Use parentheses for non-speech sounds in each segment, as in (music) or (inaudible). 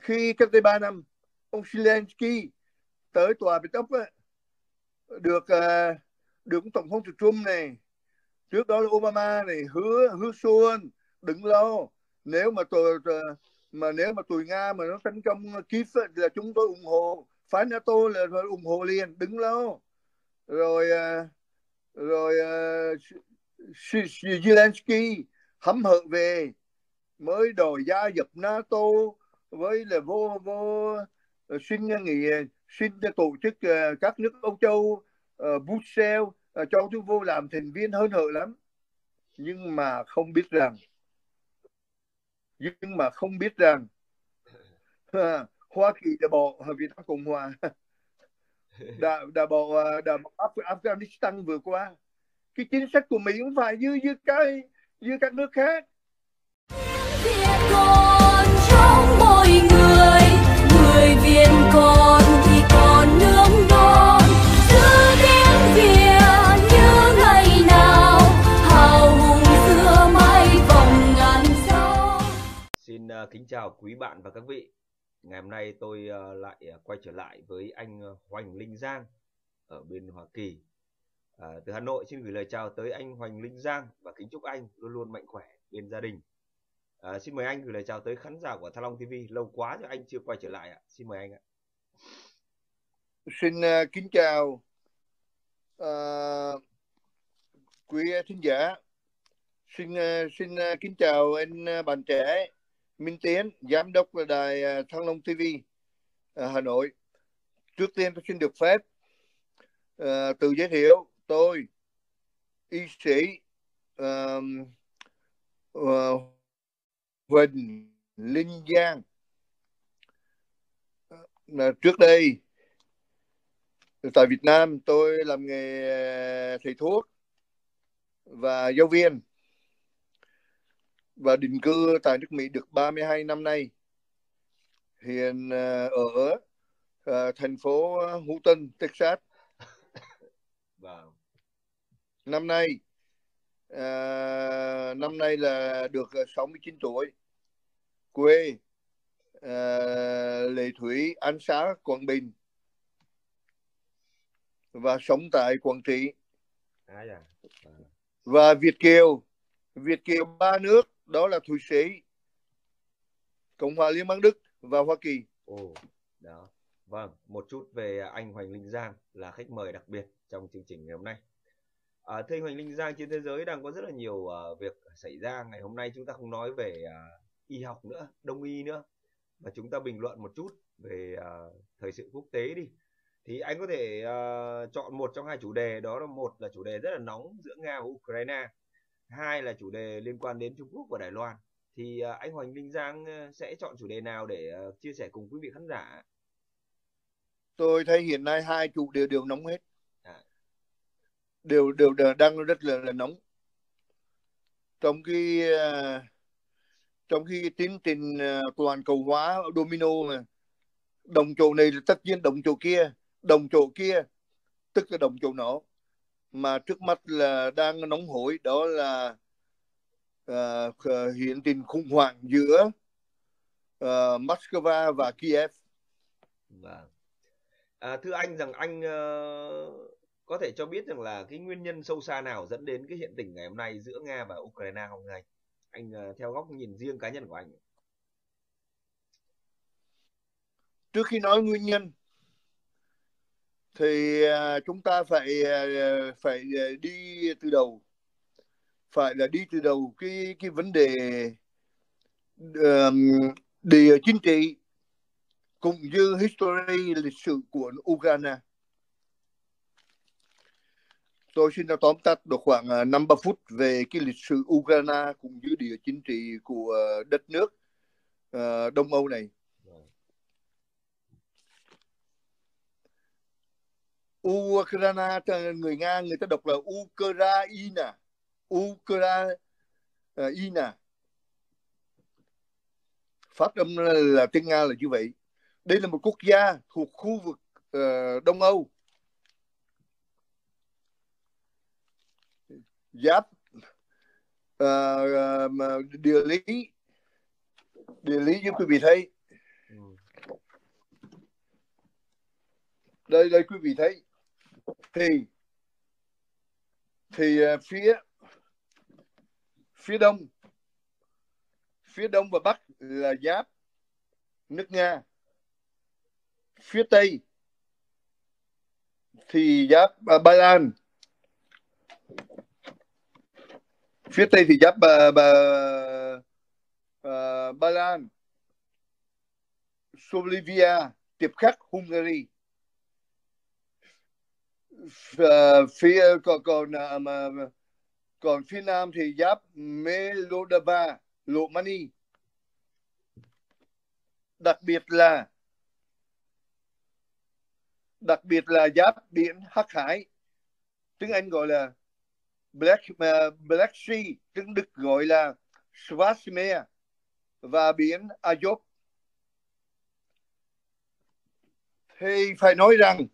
khi cách đây ba năm ông Zelensky tới tòa Bạch Ốc được được tổng thống Trump này trước đó là Obama này hứa hứa xuân đừng lo nếu mà tôi mà nếu mà tụi Nga mà nó tấn công Kiev là chúng tôi ủng hộ phái NATO là ủng hộ liền đứng lo rồi rồi uh, Zelensky hấm hở về mới đòi gia nhập NATO với là vô vô ờ, xin ờ, nghỉ ờ, xin tổ chức các nước Âu Châu Brussels cho chúng vô làm thành viên hơn hở lắm. Nhưng mà không biết rằng, nhưng mà không biết rằng Hoa Kỳ đã bỏ Việt Nam Cộng Hòa. Đã đã bỏ đã bỏ Afghanistan vừa qua. Cái chính sách của Mỹ cũng phải như như cái, như các nước khác. Việt Nam Ờ, kính chào quý bạn và các vị. Ngày hôm nay tôi ờ, lại ờ, quay trở lại với anh Hoành Linh Giang ở bên Hoa Kỳ. À, từ Hà Nội xin gửi lời chào tới anh Hoành Linh Giang và kính chúc anh luôn luôn mạnh khỏe bên gia đình. À, xin mời anh gửi lời chào tới khán giả của Thăng Long TV lâu quá rồi anh chưa quay trở lại ạ. Xin mời anh ạ. Xin uh, kính chào uh, quý thính giả. Xin uh, xin uh, kính chào anh uh, bạn trẻ. Minh Tiến giám đốc đài à, Thăng Long TV à, Hà Nội. Trước tiên tôi xin được phép uh, tự giới thiệu tôi y sĩ uh, uh, Huỳnh Linh Giang. Uh, trước đây tại Việt Nam tôi làm nghề thầy thuốc và giáo viên và định cư tại nước Mỹ được 32 năm nay hiện ở uh, thành phố Houston, Texas. Vâng. Năm nay uh, năm nay là được 69 tuổi quê uh, Lệ Thủy An Xá Quảng Bình và sống tại Quảng Trị à, dạ. à. và Việt Kiều Việt Kiều ba nước đó là Thụy Sĩ Cộng hòa Liên bang Đức và Hoa Kỳ. Ồ, đó. Vâng một chút về anh Hoành Linh Giang là khách mời đặc biệt trong chương trình ngày hôm nay. À, thưa anh Hoành Linh Giang trên thế giới đang có rất là nhiều uh, việc xảy ra. Ngày hôm nay chúng ta không nói về uh, y học nữa đông y nữa. Mà chúng ta bình luận một chút về uh, thời sự quốc tế đi. Thì anh có thể uh, chọn một trong hai chủ đề. Đó là một là chủ đề rất là nóng giữa nga và ukraine hai là chủ đề liên quan đến trung quốc và đài loan. Thì uh, anh hoành linh giang sẽ chọn chủ đề nào để uh, chia sẻ cùng quý vị khán giả tôi thấy hiện nay hai chủ đề đều nóng hết. À. đều đều đang rất là, là nóng. Trong cái uh, trong khi tiến trình ờ, toàn cầu hóa domino mà đồng chỗ này là tất nhiên đồng chỗ kia đồng chỗ kia tức là đồng chỗ nọ mà trước mắt là đang nóng hổi đó là uh, hiện tình khủng hoảng giữa uh, Moscow và Kiev. Vâng. À, thưa anh rằng anh uh, có thể cho biết rằng là cái nguyên nhân sâu xa nào dẫn đến cái hiện tình ngày hôm nay giữa Nga và Ukraine không anh? anh uh, theo góc nhìn riêng cá nhân của anh trước khi nói nguyên nhân thì à, chúng ta phải à, phải à, đi từ đầu phải là đi từ đầu cái cái vấn đề um, địa chính trị cũng như history lịch sử của Ukraine tôi xin tóm tắt được khoảng 5 ba phút về cái lịch sử Ukraine cũng như địa chính trị của đất nước uh, Đông Âu này. Ukraine người Nga người ta đọc là Ukraina, Ukraina. phát âm là, là tiếng Nga là như vậy. Đây là một quốc gia thuộc khu vực uh, Đông Âu. Giáp uh, uh, địa lý địa lý như quý vị thấy. Ừ. Đây đây quý vị thấy thì thì à, phía phía đông phía đông và bắc là giáp nước nga. Phía tây thì giáp uh, ba lan. Phía tây thì giáp à, ba ba Ba Lan, Slovenia, tiếp khắc Hungary. Uh, phía còn còn uh, mà còn phía nam thì giáp Melodava, Lomani. Đặc biệt là đặc biệt là giáp biển Hắc Hải, tiếng Anh gọi là Black uh, Black Sea, tiếng Đức gọi là Schwarzmeer và biển Azov. Thì phải nói rằng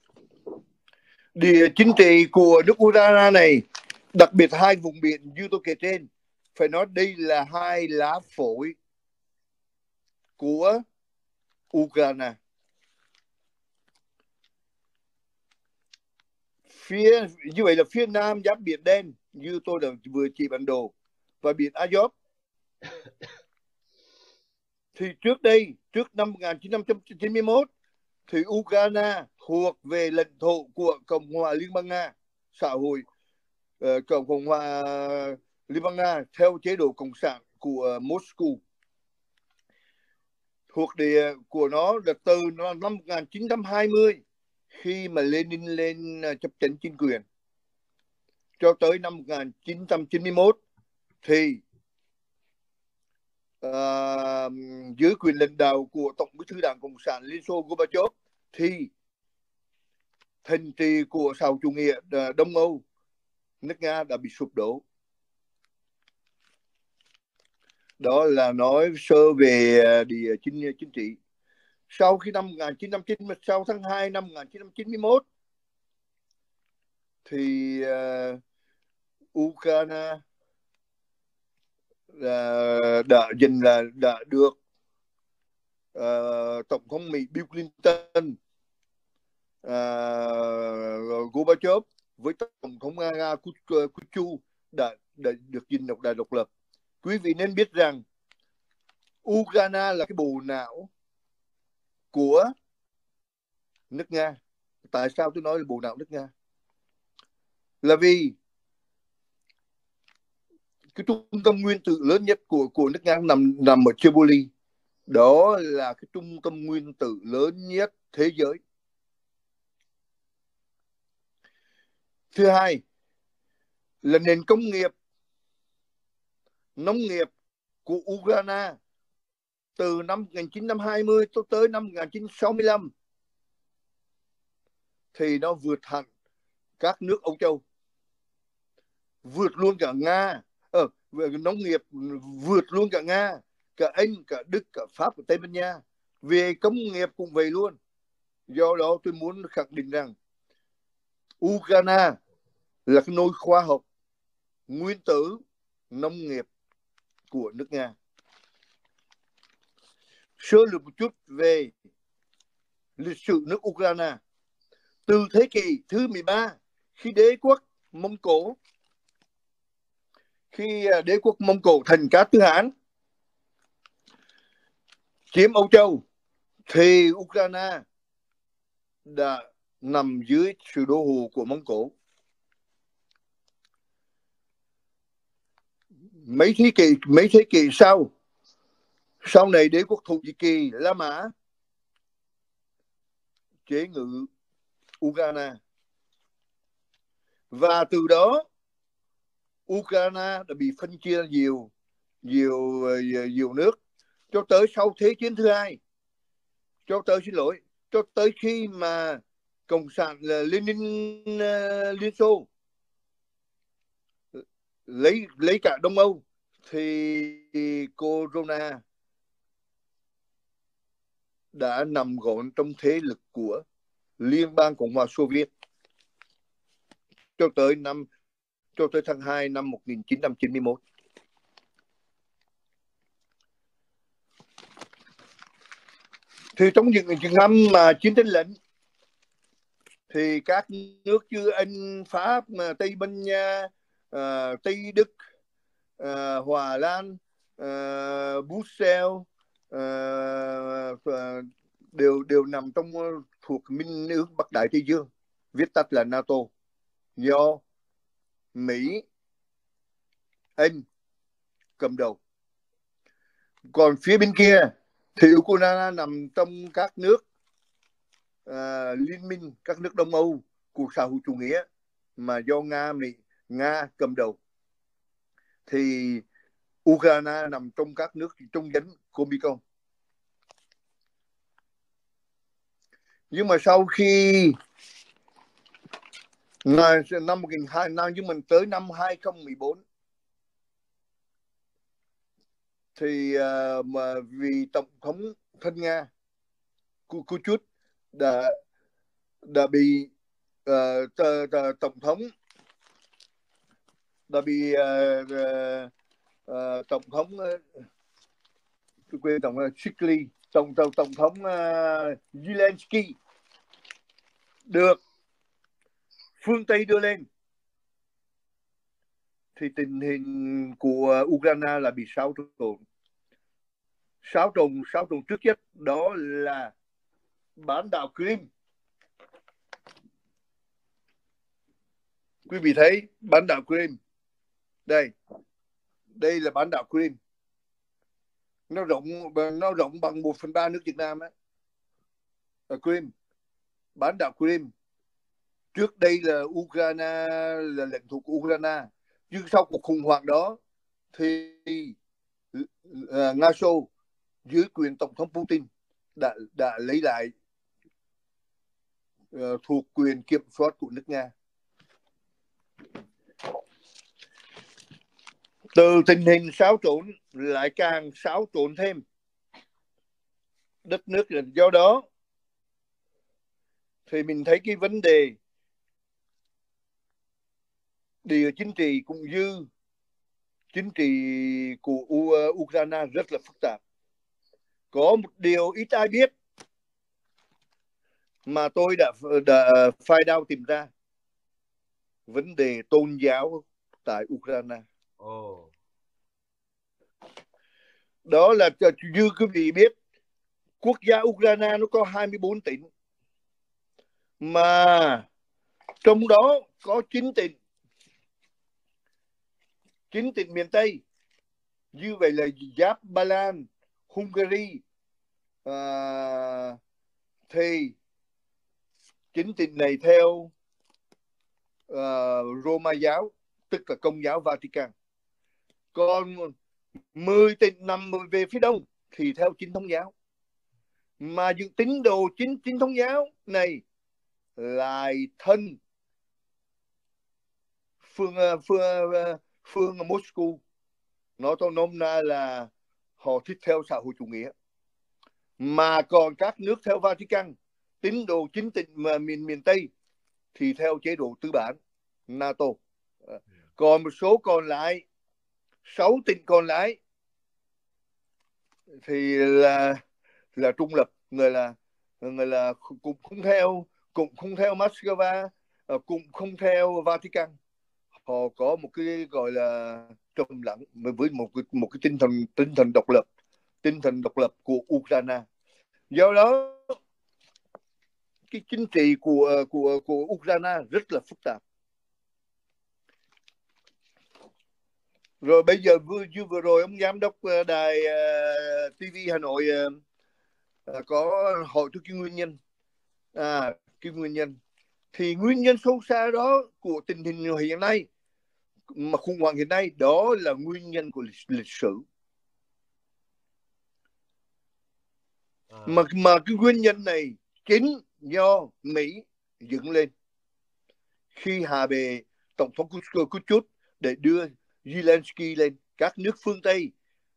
địa chính trị của nước Ukraine này, đặc biệt hai vùng biển như tôi kể trên, phải nói đây là hai lá phổi của Ukraine. Phía như vậy là phía nam giáp biển đen như tôi đã vừa chỉ bản đồ và biển Azov thì trước đây trước năm 1991 thì Ukraine thuộc về lãnh thổ của Cộng hòa Liên bang Nga. Xã hội uh, Cộng hòa Liên bang Nga theo chế độ cộng sản của Moscow. Thuộc địa của nó là từ năm 1920 khi mà Lenin lên ờ, chấp chính chính quyền. Cho tới năm 1991 thì uh, dưới quyền lãnh đạo của Tổng bí thư Đảng Cộng sản Liên Xô Gorbachev thì thành trì của xã chủ nghĩa ờ, Đông Âu nước Nga đã bị sụp đổ. Đó là nói sơ về ờ, địa chính chính trị. Sau khi năm 1990 sau tháng 2 năm 1991 thì uh, Ukraine là đã dành là đã được uh, tổng thống Mỹ Bill Clinton Ờ, ờ, uh, Gorbachev với tổng thống Nga Kuchu ờ, đã, đã được dình độc đài độc lập. Quý vị nên biết rằng Ukraine là cái bù não của nước Nga. Tại sao tôi nói là bù não nước Nga? Là vì cái trung tâm nguyên tử lớn nhất của của nước Nga nằm nằm ở Chernobyl. đó là cái trung tâm nguyên tử lớn nhất thế giới thứ hai là nền công nghiệp nông nghiệp của Ukraine từ năm 1920 cho tới năm 1965 thì nó vượt hẳn các nước Âu Châu vượt luôn cả Nga ờ, về nông nghiệp vượt luôn cả Nga, cả Anh, cả Đức, cả Pháp, cả Tây Ban Nha. Về công nghiệp cũng vậy luôn. Do đó tôi muốn khẳng định rằng Ukraine là cái nôi khoa học nguyên tử nông nghiệp của nước Nga. Sơ lược một chút về lịch sử nước Ukraine. Từ thế kỷ thứ 13, khi đế quốc Mông Cổ khi à, đế quốc Mông Cổ thành cá tư hãn chiếm Âu Châu thì Ukraine đã nằm dưới sự đô hộ của Mông Cổ. Mấy thế kỷ mấy thế kỷ sau sau này đế quốc Thổ Nhĩ Kỳ La Mã chế ngự Ukraine. Và từ đó Ukraine đã bị phân chia nhiều nhiều nhiều nước cho tới sau thế chiến thứ hai cho tới xin lỗi cho tới khi mà cộng sản là Lenin uh, Liên Xô lấy lấy cả Đông Âu thì Corona đã nằm gọn trong thế lực của Liên bang Cộng hòa Xô Viết cho tới năm cho tới tháng 2 năm 1991. Thì trong những, năm mà chiến tranh lạnh thì các nước như Anh, Pháp, Tây Ban Nha, uh, Tây Đức, uh, Hòa Lan, ờ, uh, Bruxelles uh, đều đều nằm trong thuộc minh ước Bắc Đại Tây Dương, viết tắt là NATO do Mỹ, Anh cầm đầu. Còn phía bên kia thì Ukraine nằm trong các nước uh, liên minh các nước Đông Âu của xã hội chủ nghĩa mà do Nga Mỹ Nga cầm đầu thì Ukraine nằm trong các nước trong nhánh của Mekong. Nhưng mà sau khi năm 2002, năm nhưng mình tới năm 2014 thì uh, mà vì tổng thống thân Nga Kuchut đã đã bị ờ, uh, t, t, tổng thống đã bị uh, uh, uh, tổng thống uh, tôi quên tổng ờ, thống Shikli tổng tổng tổng thống uh, Zelensky được phương Tây đưa lên. Thì tình hình của Ukraine là bị xáo trộn. Xáo trộn xáo trộn trước nhất đó là bán đảo Crimea. Quý vị thấy bán đảo Crimea đây. Đây là bán đảo Crimea nó rộng nó rộng bằng một phần ba nước Việt Nam á. Ờ, Ở Crimea bán đảo Crimea trước đây là Ukraine là lãnh thổ của Ukraine. Nhưng sau cuộc khủng hoảng đó thì uh, Nga Xô dưới quyền tổng thống Putin đã đã lấy lại uh, thuộc quyền kiểm soát của nước Nga. Từ tình hình xáo trộn lại càng xáo trộn thêm đất nước do đó, thì mình thấy cái vấn đề địa chính trị cũng như chính trị của U- uh, Ukraine rất là phức tạp. Có một điều ít ai biết mà tôi đã đã phai đau tìm ra, vấn đề tôn giáo tại Ukraine. Oh. Đó là như quý vị biết quốc gia Ukraine nó có 24 tỉnh. Mà trong đó có 9 tỉnh. 9 tỉnh miền Tây. Như vậy là giáp Ba Lan, Hungary à, thì chính tỉnh này theo uh, Roma giáo tức là công giáo Vatican. Còn 10 tỉnh nằm về phía đông thì theo chính thống giáo. Mà những tín đồ chính chính thống giáo này lại thân phương phương phương ở Moscow. Nó tôi nôm na là họ thích theo xã hội chủ nghĩa. Mà còn các nước theo Vatican tín đồ chính tịnh mà miền miền Tây thì theo chế độ tư bản NATO. Còn một số còn lại sáu tỉnh còn lại thì là là trung lập người là người là cũng không theo cũng không theo Moscow ờ, cũng không theo Vatican. Họ có một cái gọi là trầm lặng với một cái, một cái tinh thần tinh thần độc lập tinh thần độc lập của Ukraine. Do đó cái chính trị của của của Ukraine rất là phức tạp. Rồi bây giờ vừa như vừa rồi ông giám đốc ờ, đài uh, ờ, TV Hà Nội uh, có hỏi tôi cái nguyên nhân. À cái nguyên nhân. Thì nguyên nhân sâu xa đó của tình hình hiện nay mà khủng hoảng hiện nay đó là nguyên nhân của lịch, lịch sử. À. mà mà cái nguyên nhân này chính do Mỹ dựng lên khi hạ bệ tổng thống Kuchut để đưa Zelensky lên. Các nước phương Tây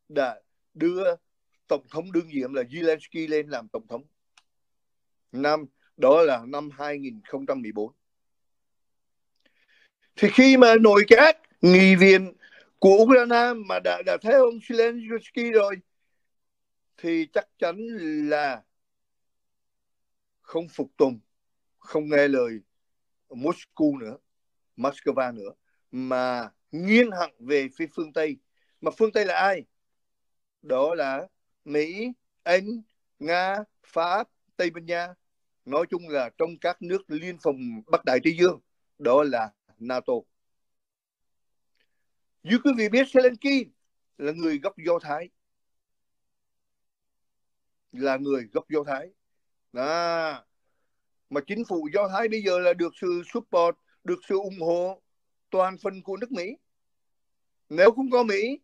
đã đưa tổng thống đương nhiệm là Zelensky lên làm tổng thống. Năm, đó là năm 2014 thì khi mà nội các, nghị viện của Ukraine mà đã đã thấy ông Zelensky rồi, thì chắc chắn là không phục tùng, không nghe lời Moscow nữa Moscow nữa, mà nghiêng hẳn về phía phương Tây. Mà phương Tây là ai? Đó là Mỹ, Anh, Nga, Pháp, Tây Ban Nha. Nói chung là trong các nước liên phòng Bắc Đại Tây Dương, đó là NATO. Như quý vị biết, Zelensky là người gốc Do Thái. Là người gốc Do Thái. Đó. mà chính phủ Do Thái bây giờ là được sự support, được sự ủng hộ toàn phần của nước Mỹ. Nếu không có Mỹ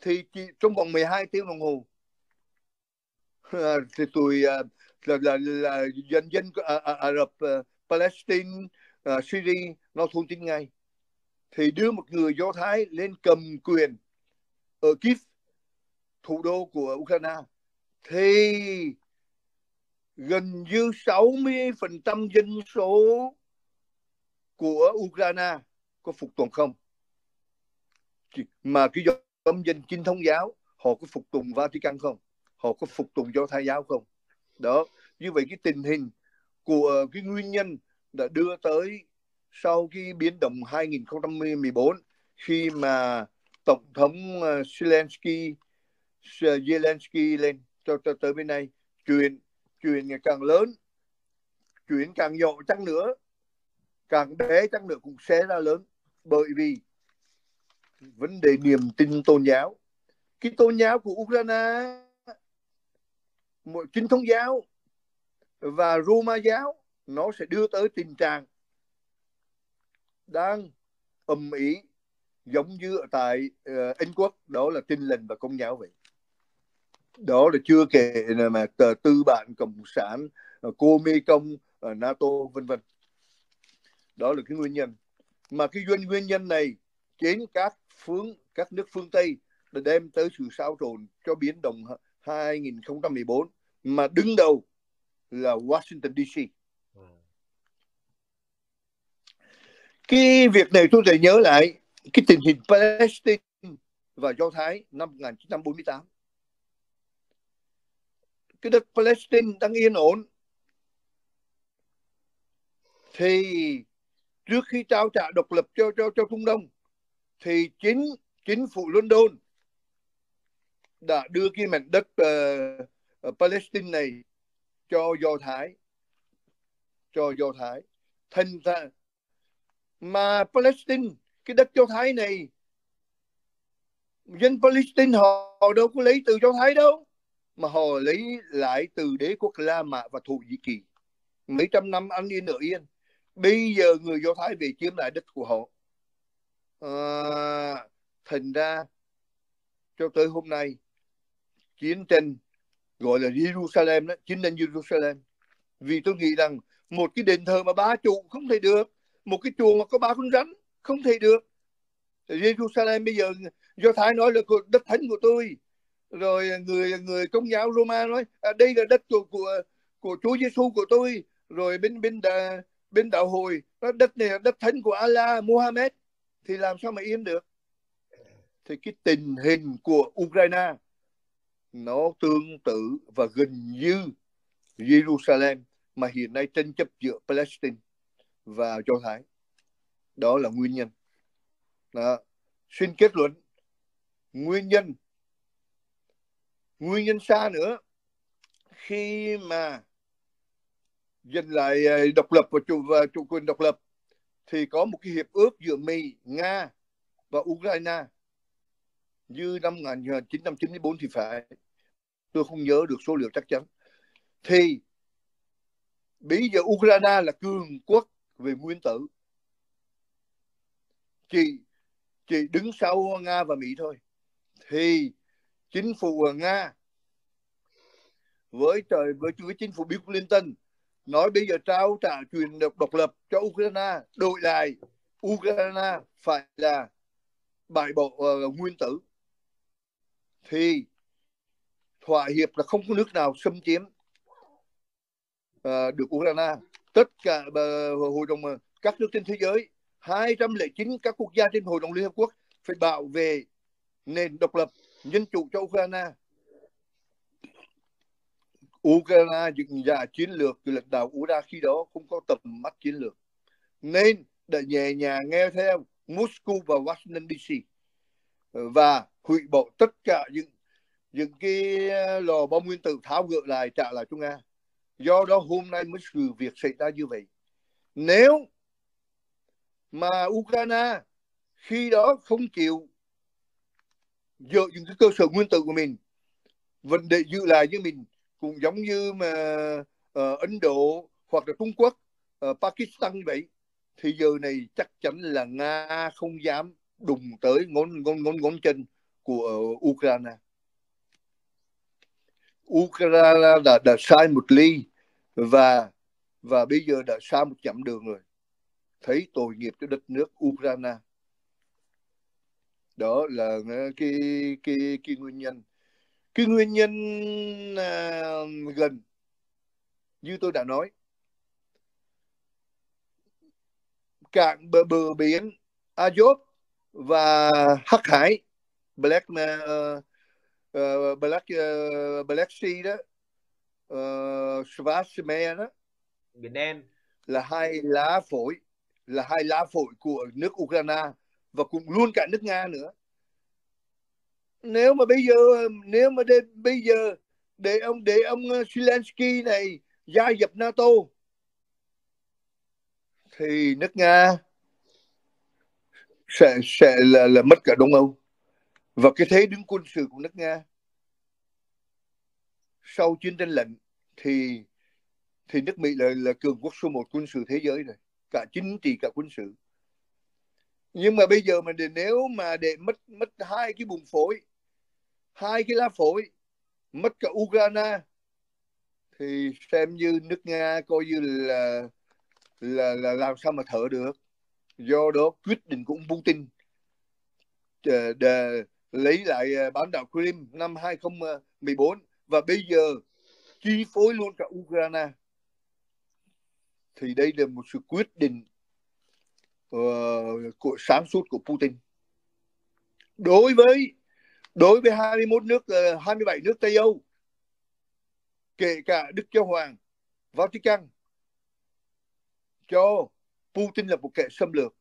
thì chỉ trong vòng 12 tiếng đồng hồ ờ, thì tụi ờ, là là, là dân dân Ả, Ả Rập uh, Palestine uh, Syria nó thôn tin ngay. Thì đưa một người Do Thái lên cầm quyền ở Kiev thủ đô của Ukraine. Thì gần như 60% dân số của Ukraine có phục tùng không? Mà cái nhóm dân chính thống giáo họ có phục tùng Vatican không? Họ có phục tùng do thái giáo không? Đó như vậy cái tình hình của cái nguyên nhân đã đưa tới sau cái biến động 2014 khi mà tổng thống ờ, Zelensky Zelensky lên cho, cho tới bên này chuyện chuyện càng lớn chuyện càng nhỏ chăng nữa càng bé chăng nữa cũng sẽ ra lớn bởi vì vấn đề niềm tin tôn giáo. Cái tôn giáo của Ukraine một chính thống giáo và Roma giáo nó sẽ đưa tới tình trạng đang ầm ĩ giống như ở tại uh, Anh Quốc. Đó là tin lành và công giáo vậy. Đó là chưa kể mà tờ tư bản cộng sản cô mê công NATO vân vân đó là cái nguyên nhân mà cái nguyên nguyên nhân này chính các phương các nước phương Tây đã đem tới sự sao trộn cho biến động 2014 mà đứng đầu là Washington DC. Cái việc này tôi thể nhớ lại cái tình hình Palestine và Do Thái năm 1948. Cái đất Palestine đang yên ổn thì trước khi trao trả độc lập cho cho cho Trung Đông thì chính chính phủ London đã đưa cái mảnh đất uh, Palestine này cho Do Thái cho Do Thái. Thành ra mà Palestine cái đất Do Thái này dân Palestine họ, họ đâu có lấy từ Do Thái đâu mà họ lấy lại từ đế quốc La Mã và Thổ Nhĩ Kỳ. Mấy trăm năm ăn yên ở yên bây giờ người Do Thái về chiếm lại đất của họ. À, thành ra cho tới hôm nay chiến tranh gọi là Jerusalem đó chiến tranh Jerusalem. Vì tôi nghĩ rằng một cái đền thờ mà ba trụ không thể được một cái chùa mà có ba con rắn không thể được. Jerusalem bây giờ do Thái nói là đất thánh của tôi. Rồi người người công giáo Roma nói à, đây là đất của của của Chúa Giêsu của tôi. Rồi bên bên đà, bên đạo hồi nó đất này là đất thánh của Allah Muhammad thì làm sao mà yên được thì cái tình hình của Ukraine nó tương tự và gần như Jerusalem mà hiện nay tranh chấp giữa Palestine và Do Thái. Đó là nguyên nhân. Đó. Xin kết luận, nguyên nhân nguyên nhân xa nữa khi mà giành lại ờ, độc lập và chủ và chủ quyền độc lập. Thì có một cái hiệp ước giữa Mỹ, Nga và Ukraine. Như năm 1994 thì phải. Tôi không nhớ được số liệu chắc chắn. Thì bây giờ Ukraine là cường quốc về nguyên tử. Chỉ chỉ đứng sau Nga và Mỹ thôi. Thì chính phủ Nga với trời với với chính phủ Bill Clinton nói bây giờ trao trả quyền độc, độc lập cho Ukraine đổi lại Ukraine phải là bại bộ uh, ờ, nguyên tử. Thì thỏa hiệp là không có nước nào xâm chiếm uh, được Ukraine. Tất cả uh, hội đồng uh, các nước trên thế giới 209 các quốc gia trên hội đồng Liên Hợp Quốc phải bảo vệ nền độc lập dân chủ cho Ukraine. Ukraine dựng ra chiến lược từ lãnh đạo Ura khi đó không có tầm mắt chiến lược nên đã nhẹ nhàng nghe theo Moscow và Washington DC và hủy bỏ tất cả những những cái ờ, lò bom nguyên tử tháo gỡ lại trả lại cho Nga. Do đó hôm nay mới sự việc xảy ra như vậy. Nếu mà Ukraine khi đó không chịu dỡ những cái cơ sở nguyên tử của mình vấn đề giữ lại như mình cũng giống như mà uh, Ấn Độ hoặc là Trung Quốc, uh, Pakistan như vậy thì giờ này chắc chắn là Nga không dám đùng tới ngón ngón ngón ngón chân của uh, Ukraine. Ukraine đã đã sai một ly và và bây giờ đã sai một chặng đường rồi. Thấy tội nghiệp cho đất nước Ukraine. Đó là cái cái cái nguyên nhân. Cái nguyên nhân à, gần như tôi đã nói cảng bờ, bờ biển Azov và Hắc Hải Black uh, uh, Black uh, Black Sea đó uh, Schwarzmeer đó biển đen. là hai lá phổi là hai lá phổi của nước Ukraine và cũng luôn cả nước Nga nữa nếu mà bây giờ nếu mà để, bây giờ để ông để ông ờ, Zelensky này gia nhập NATO thì nước Nga sẽ sẽ là, là mất cả Đông Âu. Và cái thế đứng quân sự của nước Nga sau chiến tranh lạnh thì thì nước Mỹ là là cường quốc số một quân sự thế giới rồi. Cả chính trị cả quân sự. Nhưng mà bây giờ mà để nếu mà để mất mất hai cái bùng phổi hai cái lá phổi mất cả Ukraine thì xem như nước Nga coi như là là là làm sao mà thở được. Do đó quyết định của ông Putin ờ, để, để lấy lại ờ, bán đảo Crimea năm 2014 và bây giờ chi phối luôn cả Ukraine thì đây là một sự quyết định uh, của sáng suốt của Putin. Đối với đối với 21 nước ờ, 27 nước Tây Âu, kể cả Đức Giáo Hoàng Vatican cho Putin là một kẻ xâm lược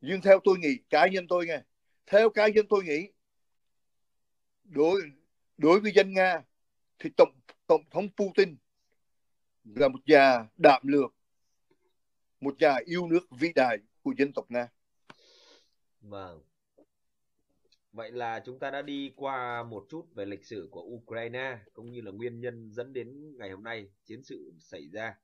nhưng theo tôi nghĩ, cá nhân tôi nghe, theo cá nhân tôi nghĩ, đối đối với dân Nga thì tổng tổng thống Putin là một nhà đạm lược, một nhà yêu nước vĩ đại của dân tộc Nga. Vâng. Vậy là chúng ta đã đi qua một chút về lịch sử của Ukraine cũng như là nguyên nhân dẫn đến ngày hôm nay chiến sự xảy ra.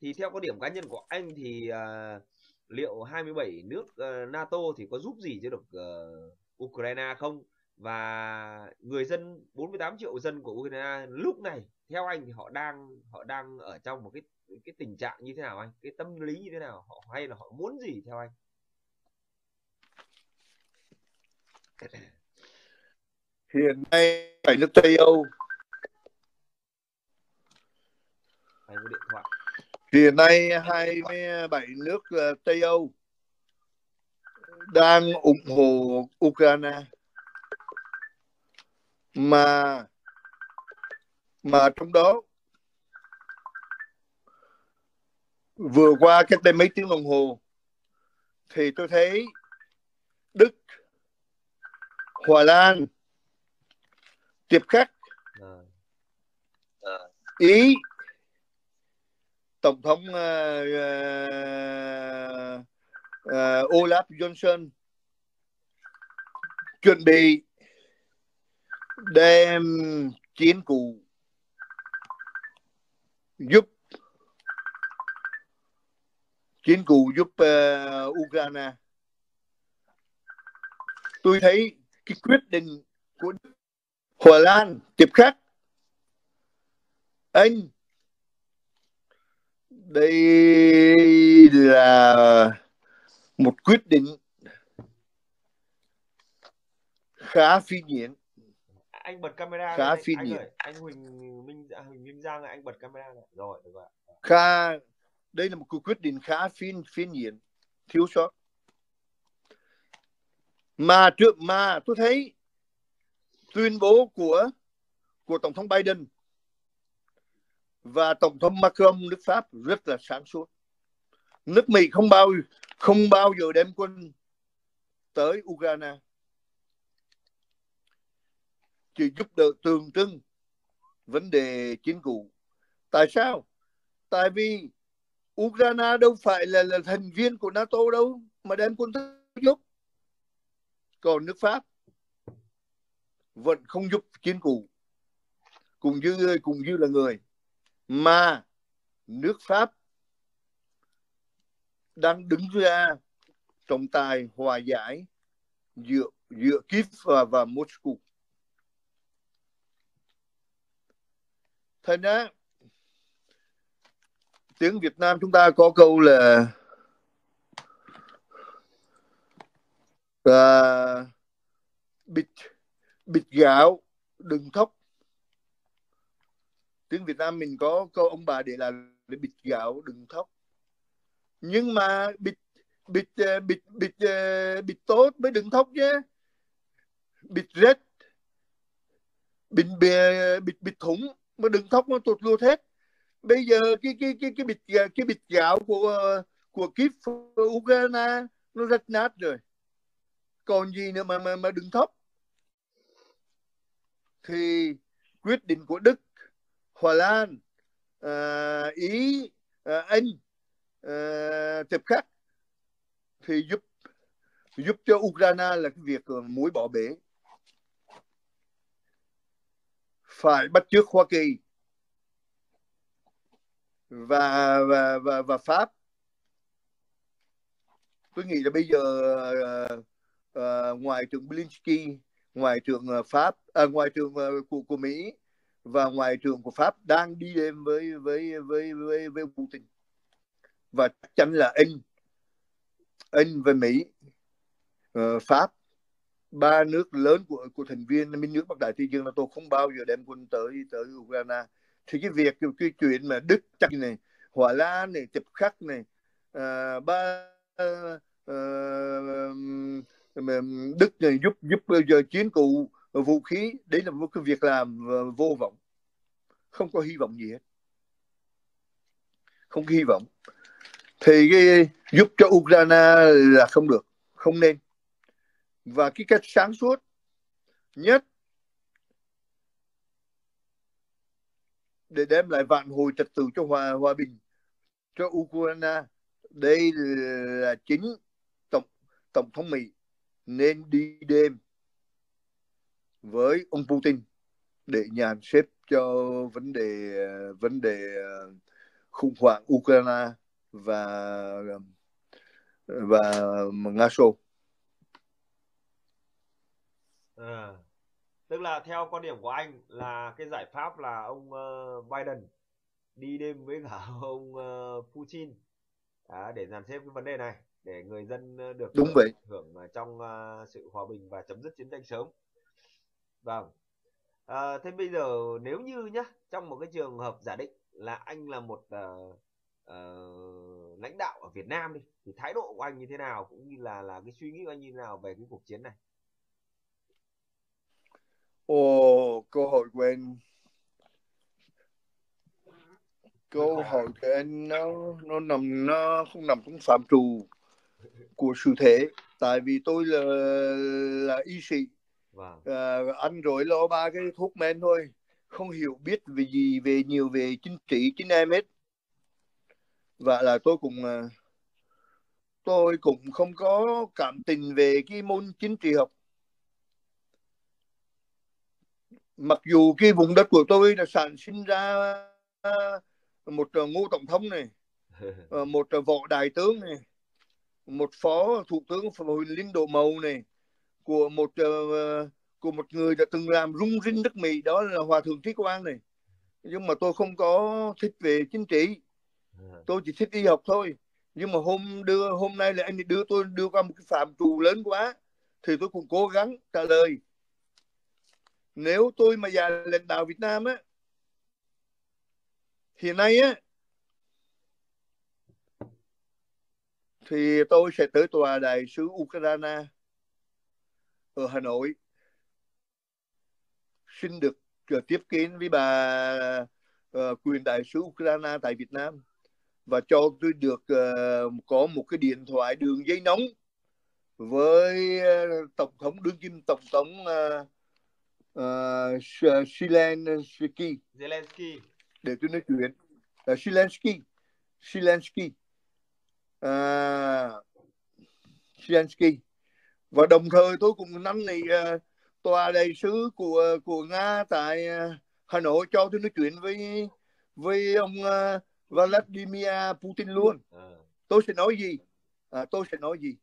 Thì theo quan điểm cá nhân của anh thì uh, liệu 27 nước uh, NATO thì có giúp gì cho được uh, Ukraine không? Và người dân 48 triệu dân của Ukraine lúc này theo anh thì họ đang họ đang ở trong một cái cái tình trạng như thế nào anh? Cái tâm lý như thế nào? Họ hay là họ muốn gì theo anh? Hiện nay bảy nước Tây Âu. Hiện nay 27 nước ờ, Tây Âu đang ủng hộ Ukraine. Mà mà trong đó vừa qua cách đây mấy tiếng đồng hồ thì tôi thấy Hòa Lan. Tiếp khách à. ý. Tổng thống uh, uh, Olaf Johnson. Chuẩn bị đem chiến cụ giúp chiến cụ giúp uh, Ukraine. Tôi thấy cái quyết định của Hòa Lan tiếp khách. Anh đây là một quyết định khá phi nhiễn anh bật camera khá phi nhiễn anh Huỳnh Minh à, Huỳnh Minh Giang anh bật camera này. rồi được rồi. Khá đây là một quyết định khá phi phi nhiễn thiếu sót mà trước mà tôi thấy tuyên bố của của tổng thống Biden và tổng thống Macron nước Pháp rất là sáng suốt. Nước Mỹ không bao không bao giờ đem quân tới Ukraine. Chỉ giúp đỡ tường trưng vấn đề chính cụ tại sao? Tại vì Ukraine đâu phải là, là thành viên của NATO đâu mà đem quân tới giúp còn nước Pháp vẫn không giúp chiến cụ cùng như cùng như là người mà nước Pháp đang đứng ra trọng tài hòa giải giữa giữa Kiev và, và Moscow. Thành ra tiếng Việt Nam chúng ta có câu là uh, bịt bịt gạo đừng thóc. Tiếng Việt Nam mình có câu ông bà để là bịt gạo đừng thóc. Nhưng mà bịt bịt bịch bịt bịt bịt tốt mới đừng thóc nhé. Bịt rết bịt bịt bịt thủng mà đừng thóc nó tụt luôn hết. Bây giờ cái cái cái cái bịt cái bịt gạo của của kiếp Ukraine nó rách nát rồi còn gì nữa mà mà mà đừng thấp. Thì quyết định của Đức Hòa Lan à, Ý à, Anh à, tiếp khác thì giúp giúp cho Ukraine là cái việc mũi bỏ bể. Phải bắt chước Hoa Kỳ và và và, và Pháp. Tôi nghĩ là bây giờ uh, Ờ, uh, ngoài trưởng Blinsky ngoài trưởng ờ, Pháp à, ngoài trưởng uh, của của Mỹ và ngoài trưởng của Pháp đang đi đêm với với với với với Putin. Và chắc chắn là anh anh và Mỹ uh, Pháp ba nước lớn của của thành viên minh nước Bắc Đại Tây Dương là tôi không bao giờ đem quân tới tới Ukraine. Thì cái việc cái chuyện mà Đức chắc này Hòa Lan này Tập Khắc này uh, ba uh, Đức ờ, giúp giúp ờ, giờ chiến cụ vũ khí, đấy là một cái việc làm ờ, vô vọng. Không có hy vọng gì hết. Không có hy vọng. Thì cái giúp cho Ukraine là không được, không nên. Và cái cách sáng suốt nhất để đem lại vạn hồi trật tự cho hòa hòa bình cho Ukraine, đây là chính tổng tổng thống Mỹ nên đi đêm với ông Putin để nhàn xếp cho vấn đề vấn đề ờ, khủng hoảng Ukraine và và Nga Xô. À, tức là theo quan điểm của anh là cái giải pháp là ông uh, Biden đi đêm với cả (laughs) ông uh, Putin à, để dàn xếp cái vấn đề này để người dân được đúng vậy hưởng trong uh, sự hòa bình và chấm dứt chiến tranh sớm. Vâng. À, thế bây giờ nếu như nhá trong một cái trường hợp giả định là anh là một uh, uh, lãnh đạo ở Việt Nam đi thì thái độ của anh như thế nào cũng như là là cái suy nghĩ của anh như thế nào về cái cuộc chiến này Ồ, câu hỏi của anh câu (laughs) hỏi của anh nó nó nằm nó không nằm trong phạm trù của sự thể. Tại vì tôi là là y sĩ. Vâng. à, ăn rồi lo ba cái thuốc men thôi. Không hiểu biết về gì về nhiều về chính trị chính em hết. Và là tôi cũng à, tôi cũng không có cảm tình về cái môn chính trị học. Mặc dù cái vùng đất của tôi là sản sinh ra một ngô tổng thống này (laughs) ờ, một võ đại tướng này một phó thủ tướng huỳnh linh độ màu này của một uh, của một người đã từng làm rung rinh nước mỹ đó là hòa thượng trí quang này. Nhưng mà tôi không có thích về chính trị. Tôi chỉ thích đi học thôi. Nhưng mà hôm đưa hôm nay là anh đưa tôi đưa qua một cái phạm trù lớn quá thì tôi cũng cố gắng trả lời. Nếu tôi mà già lãnh đạo Việt Nam á hiện nay á thì tôi sẽ tới tòa đại sứ Ukraine ở Hà Nội. Xin được uh, tiếp kiến với bà uh, quyền đại sứ Ukraine tại Việt Nam. Và cho tôi được uh, có một cái điện thoại đường dây nóng với uh, tổng thống đương kim tổng thống uh, uh, Zelensky. Zelensky. Để tôi nói chuyện. Uh, Zelensky Zelensky Zelensky và đồng thời tôi cũng năn nỉ uh, tòa đại sứ của của Nga tại uh, Hà Nội cho tôi nói chuyện với với ông uh, Vladimir Putin luôn. À. Tôi sẽ nói gì? À, tôi sẽ nói gì?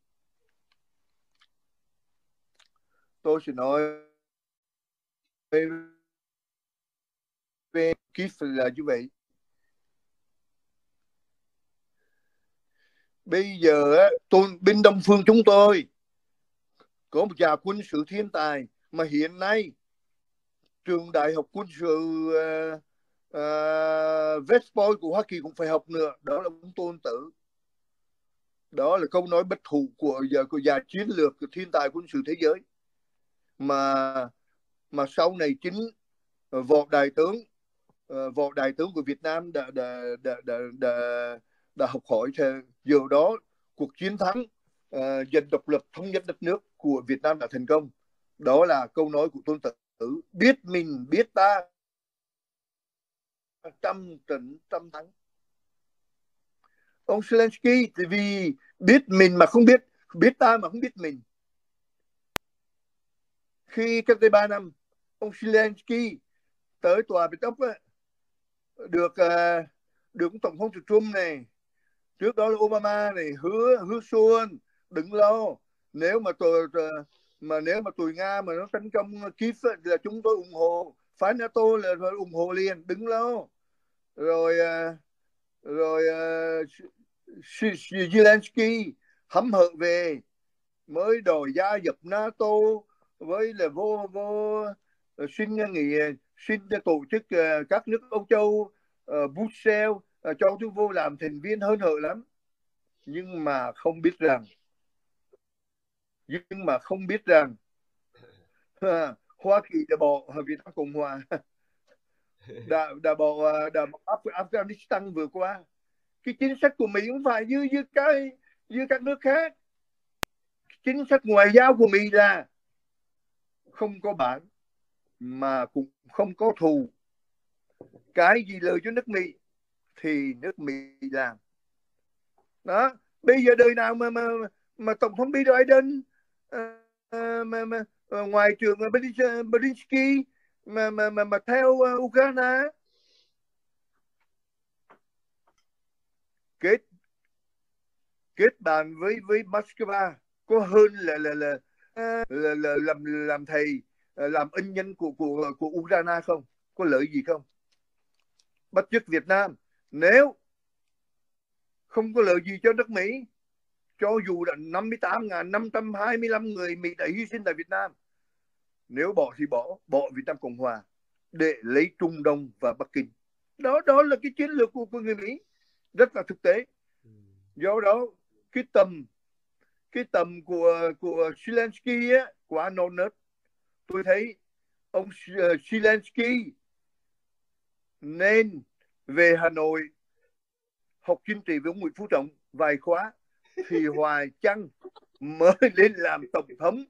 Tôi sẽ nói về, về Kiev là như vậy. Bây giờ tôn bên Đông Phương chúng tôi có một nhà quân sự thiên tài mà hiện nay trường đại học quân sự uh, uh, West Point của Hoa Kỳ cũng phải học nữa. Đó là ông tôn tử. Đó là câu nói bất thù của giờ của nhà chiến lược của thiên tài quân sự thế giới. Mà mà sau này chính uh, võ đại tướng uh, võ đại tướng của Việt Nam đã đã đã đã đã, đã học hỏi theo. Giờ đó cuộc chiến thắng uh, giành độc lập thống nhất đất nước của Việt Nam đã thành công. Đó là câu nói của tôn tử. Biết mình biết ta. Trăm trận trăm thắng. Ông Zelensky thì vì biết mình mà không biết biết ta mà không biết mình. Khi cách đây ba năm ông Zelensky tới tòa bị tóc được ờ, được tổng thống Trump này trước đó là Obama này hứa hứa xuân đừng lo. Nếu mà tôi mà nếu mà tụi Nga mà nó tấn công Kiev là chúng tôi ủng hộ. Phái NATO là ủng hộ liền đứng lo. Rồi à, rồi à, Zelensky hấm hở về mới đòi gia nhập NATO với là vô vô xin nghỉ xin tổ chức à, các nước Âu Châu ờ, uh, Brussels cho chúng vô làm thành viên hơn hở lắm nhưng mà không biết rằng nhưng mà không biết rằng (laughs) Hoa Kỳ đã bỏ Việt Nam Cộng Hòa. (laughs) Đã đã bỏ đã bỏ Afghanistan vừa qua. Cái chính sách của Mỹ không phải như như cái như các nước khác. Chính sách ngoại giao của Mỹ là không có bản mà cũng không có thù. Cái gì lợi cho nước Mỹ thì nước Mỹ làm. Đó bây giờ đời nào mà mà mà tổng thống Biden uh, mà, mà ờ, ngoài trường Belinsky mà mà mà mà theo uh, Ukraine kết kết bạn với với Moscow có hơn là là là, là, là, là làm làm thầy làm ân nhân của của của Ukraine không? Có lợi gì không? Bắt chước Việt Nam nếu không có lợi gì cho nước Mỹ cho dù là 58.525 người Mỹ đã hy sinh tại Việt Nam nếu bỏ thì bỏ bỏ Việt Nam Cộng Hòa để lấy Trung Đông và Bắc Kinh. Đó đó là cái chiến lược của, của người Mỹ. Rất là thực tế. Do đó cái tầm cái tầm của của Zelensky á, quá non nớt. Tôi thấy ông Zelensky nên về Hà Nội học chính trị với ông Nguyễn Phú Trọng vài khóa thì Hoài Trăng mới (laughs) lên làm tổng thống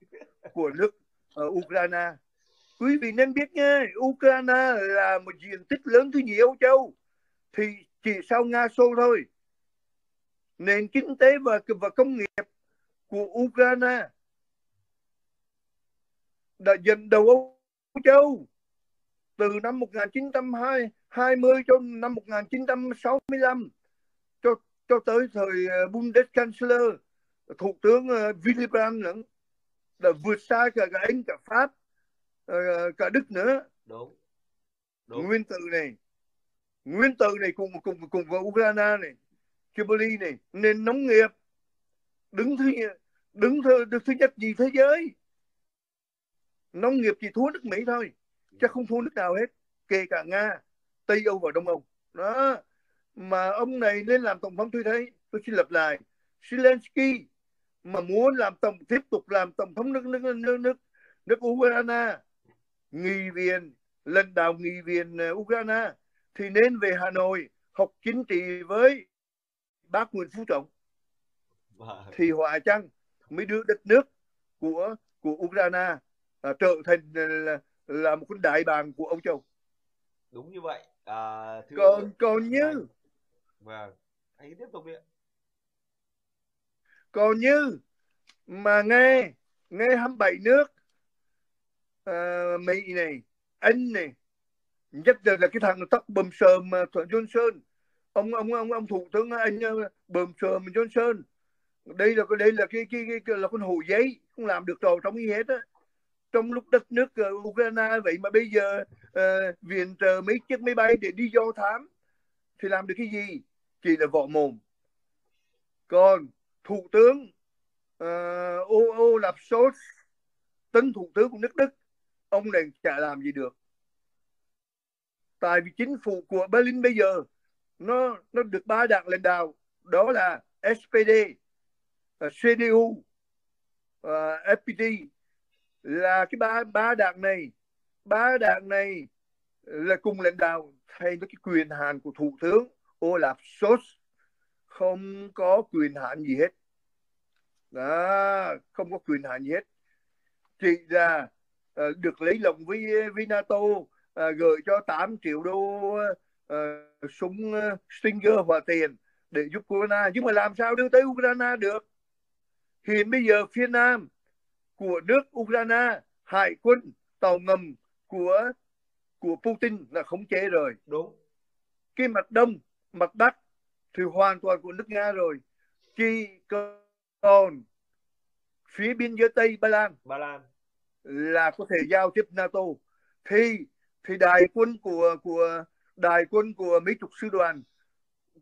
của nước ở Ukraine. Quý vị nên biết nha, Ukraine là một diện tích lớn thứ nhì Âu Châu, thì chỉ sau Nga Xô thôi. Nền kinh tế và và công nghiệp của Ukraine đã dần đầu Âu Châu từ năm 1920 cho năm 1965 cho cho tới thời ờ, Bundeskanzler thủ tướng uh, Willy Brandt nữa. Là vượt xa cả, cả Anh cả Pháp uh, cả Đức nữa. Đúng. đúng. Nguyên tử này. Nguyên tử này cùng cùng cùng với Ukraine này Kimberley này nền nông nghiệp. Đứng thứ đứng thứ, được thứ nhất gì thế giới? Nông nghiệp chỉ thua nước Mỹ thôi chứ không thua nước nào hết kể cả Nga Tây Âu và Đông Âu. Đó. Mà ông này lên làm tổng thống tôi thấy tôi xin lặp lại. Zelensky mà muốn làm tổng tiếp tục làm tổng thống nước nước nước nước, nước Ukraine nghị viện lãnh đạo nghị viện ờ, Ukraine thì nên về Hà Nội học chính trị với bác Nguyễn Phú Trọng. Vâng. thì hòa chăng mới đưa đất nước của của Ukraine à, trở thành là, là một con đại bàng của Âu Châu. Đúng như vậy à, thưa còn còn như. Vâng anh tiếp tục đi ạ. còn như mà nghe nghe 27 nước à, Mỹ này Anh này nhất là, là cái thằng tóc bầm sờm mà Thuận Johnson. Ông ông ông ông thủ tướng Anh ờ, bầm sờm Johnson. Đây là đây là cái cái, cái, cái là con hồ giấy không làm được trò trong gì hết á trong lúc đất nước uh, Ukraine vậy mà bây giờ uh, viện trợ mấy chiếc máy bay để đi do thám thì làm được cái gì? Chỉ là vọ mồm. Còn thủ tướng uh, ô ô lạp sốt tân thủ tướng của nước Đức ông này chả làm gì được. Tại vì chính phủ của Berlin bây giờ nó nó được ba đảng lãnh đạo đó là SPD ờ, uh, CDU uh, FPT là cái ba ba đảng này ba đảng này là cùng lãnh đạo thay với cái quyền hạn của thủ tướng Olaf Scholz. Không có quyền hạn gì hết. Đó, không có quyền hạn gì hết. Chỉ là uh, được lấy lòng với với NATO uh, gửi cho 8 triệu đô uh, súng uh, Stinger và tiền để giúp Ukraine. Nhưng mà làm sao đưa tới Ukraine được? Hiện bây giờ phía Nam của nước Ukraine hải quân tàu ngầm của của Putin là khống chế rồi. Đúng. Cái mặt đông mặt bắc thì hoàn toàn của nước Nga rồi. Chỉ còn phía biên giới Tây Ba Lan Ba Lan. là có thể giao tiếp NATO. Thì thì đại quân của của đại quân của mấy chục sư đoàn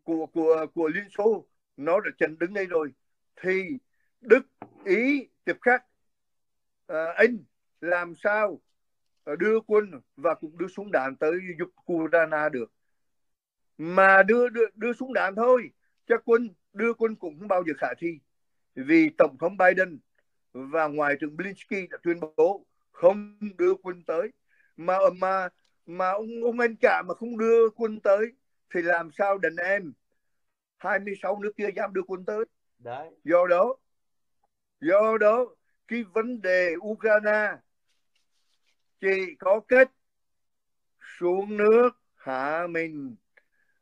của của của Liên Xô nó đã chặn đứng đây rồi. Thì Đức Ý tiếp khác à, Anh làm sao đưa quân và cũng đưa súng đạn tới giúp Ukraine được? Mà đưa đưa đưa súng đạn thôi cho quân đưa quân cũng không bao giờ khả thi. Vì tổng thống Biden và ngoại trưởng Blinken đã tuyên bố không đưa quân tới. Mà mà mà ông ông anh cả mà không đưa quân tới thì làm sao đàn em 26 nước kia dám đưa quân tới? Đấy. Do đó do đó cái vấn đề Ukraine. Chỉ có cách xuống nước hạ mình?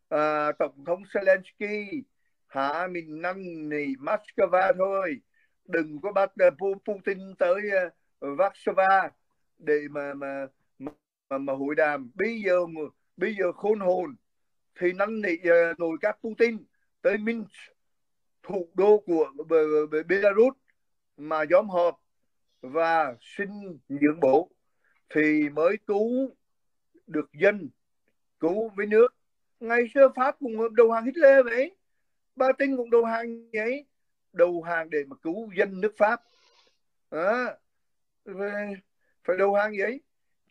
À, tổng thống Zelensky hạ mình năn nỉ Moscow thôi. Đừng có bắt uh, Putin tới uh, Warsaw để mà mà mà, mà hội đàm. Bây giờ bây giờ khôn hồn thì năn nỉ à, uh, nội các Putin tới Minsk thủ đô của Belarus mà nhóm họp và xin nhượng bộ thì mới cứu được dân cứu với nước. Ngày xưa Pháp cũng đầu hàng Hitler vậy. Ba tinh cũng đầu hàng vậy. Đầu hàng để mà cứu dân nước Pháp. À, phải đầu hàng vậy.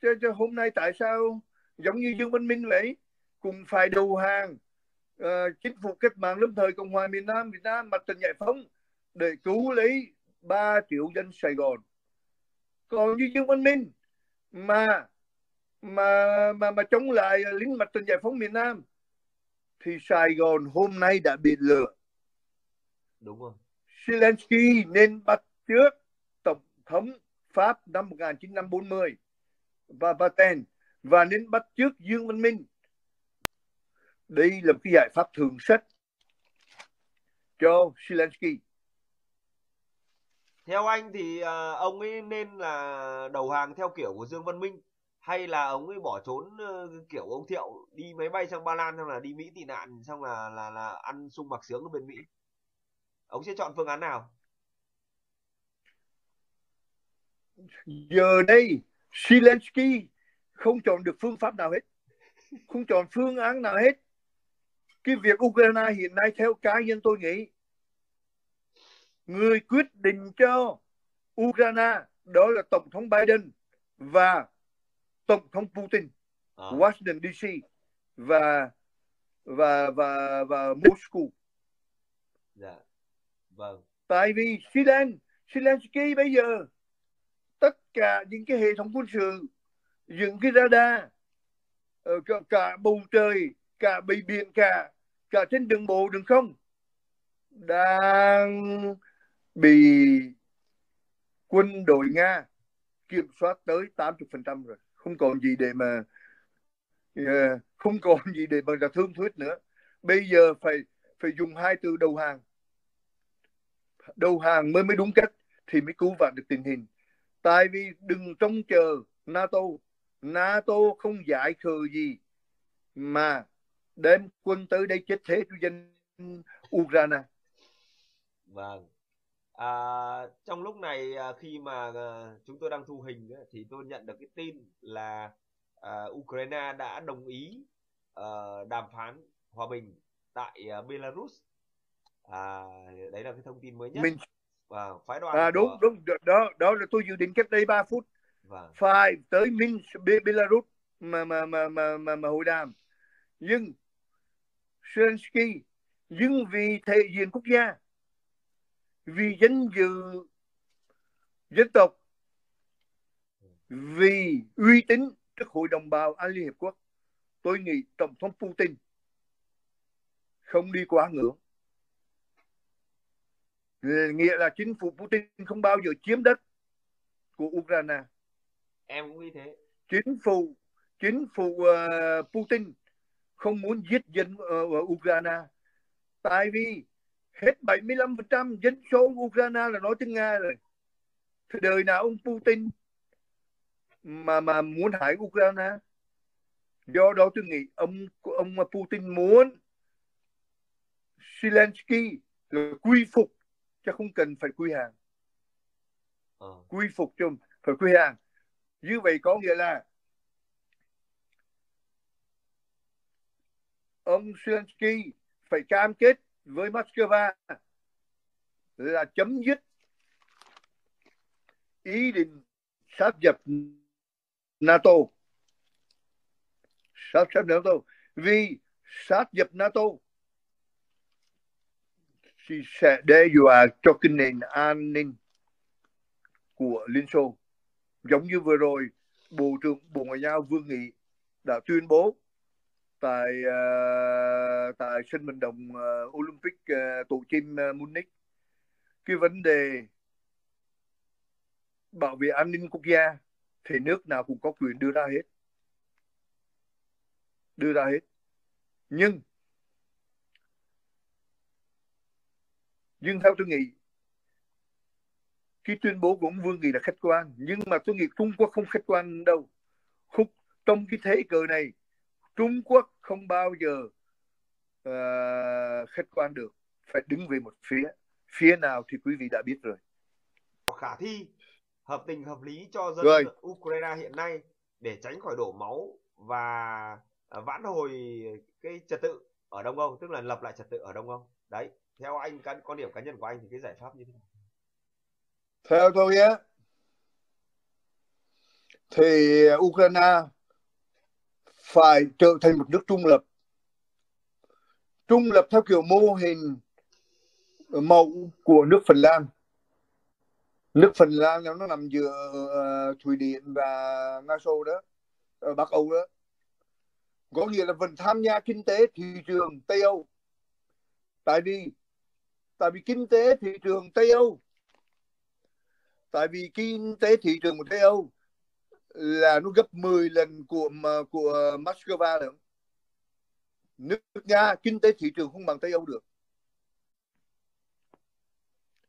Cho, cho hôm nay tại sao giống như Dương Văn Minh vậy? Cũng phải đầu hàng uh, chính phủ cách mạng lâm thời Cộng hòa miền Nam Việt Nam mặt trận giải phóng để cứu lấy 3 triệu dân Sài Gòn. Còn như Dương Văn Minh mà mà mà mà chống lại lính mặt trận giải phóng miền Nam thì Sài Gòn hôm nay đã bị lừa. Đúng rồi Zelensky nên bắt trước tổng thống Pháp năm 1940 và Paten và nên bắt trước Dương Văn Minh. Đây là một cái giải pháp thường sách cho Zelensky theo anh thì uh, ông ấy nên là đầu hàng theo kiểu của Dương Văn Minh hay là ông ấy bỏ trốn uh, kiểu ông Thiệu đi máy bay sang Ba Lan xong là đi Mỹ tị nạn xong là là là ăn sung mặc sướng ở bên Mỹ? Ông sẽ chọn phương án nào? Giờ đây Zelensky không chọn được phương pháp nào hết không chọn phương án nào hết. Cái việc Ukraine hiện nay theo cá nhân tôi nghĩ người quyết định cho Ukraine đó là tổng thống Biden và tổng thống Putin à. Washington DC và và và và Moscow. Dạ. Vâng. Tại vì Zelensky, Zelensky bây giờ tất cả những cái hệ thống quân sự, những cái radar, ờ, cả, cả bầu trời, cả bầy biển, cả cả trên đường bộ đường không đang bị quân đội Nga kiểm soát tới 80% rồi. Không còn gì để mà uh, không còn gì để bằng là thương thuyết nữa. Bây giờ phải phải dùng hai từ đầu hàng. Đầu hàng mới mới đúng cách thì mới cứu vãn được tình hình. Tại vì đừng trông chờ NATO. NATO không giải khờ gì mà đem quân tới đây chết thế cho dân Ukraine. Vâng à, trong lúc này à, khi mà à, chúng tôi đang thu hình thì tôi nhận được cái tin là à, Ukraine đã đồng ý uh, đàm phán hòa bình tại uh, Belarus. À, đấy là cái thông tin mới nhất. Mình và phái đoàn à, đúng của... đúng đó đó là tôi dự định cách đây 3 phút vâng. phải tới Minsk Belarus mà mà mà mà mà, mà hội đàm. Nhưng Zelensky nhưng vì thể diện quốc gia vì danh dự dân tộc vì uy tín trước hội đồng bào an liên hiệp quốc tôi nghĩ tổng thống Putin không đi quá ngưỡng. Nghĩa là chính phủ Putin không bao giờ chiếm đất của Ukraine. Em cũng nghĩ thế. Chính phủ chính phủ uh, Putin không muốn giết dân ở, ở Ukraine. Tại vì hết 75% dân số Ukraine là nói tiếng Nga rồi. Thì đời nào ông Putin mà mà muốn hại Ukraine? Do đó tôi nghĩ ông ông Putin muốn Zelensky quy phục chứ không cần phải quy hàng. À. quy phục cho phải quy hàng. Như vậy có nghĩa là ông Zelensky phải cam kết với Moscow là chấm dứt ý định sáp nhập NATO. Sáp nhập NATO. Vì sáp nhập NATO thì sẽ đe dọa cho cái nền an ninh của Liên Xô. Giống như vừa rồi, Bộ trưởng Bộ Ngoại giao Vương Nghị đã tuyên bố tại uh, tại sân vận động uh, Olympic uh, tổ chim uh, Munich. Cái vấn đề bảo vệ an ninh quốc gia thì nước nào cũng có quyền đưa ra hết. Đưa ra hết. Nhưng nhưng theo tôi nghĩ cái tuyên bố của ông Vương Nghị là khách quan. Nhưng mà tôi nghĩ Trung Quốc không khách quan đâu. Khúc, trong cái thế cờ này Trung Quốc không bao giờ uh, khách quan được. Phải đứng về một phía. Phía nào thì quý vị đã biết rồi. Khả thi hợp tình hợp lý cho dân rồi. Ukraine hiện nay để tránh khỏi đổ máu và à, vãn hồi cái trật tự ở Đông Âu tức là lập lại trật tự ở Đông Âu. Đấy theo anh cái quan điểm cá nhân của anh thì cái giải pháp như thế nào? Theo tôi á thì Ukraine phải trở thành một nước trung lập. Trung lập theo kiểu mô hình mẫu của nước Phần Lan. Nước Phần Lan nó nằm giữa ờ, Thụy Điển và Nga Xô đó ở Bắc Âu đó. Có nghĩa là vẫn tham gia kinh tế thị trường Tây Âu. Tại vì tại vì kinh tế thị trường Tây Âu, tại vì kinh tế thị trường của Tây Âu là nó gấp 10 lần của của Moscow nữa. Nước Nga kinh tế thị trường không bằng Tây Âu được.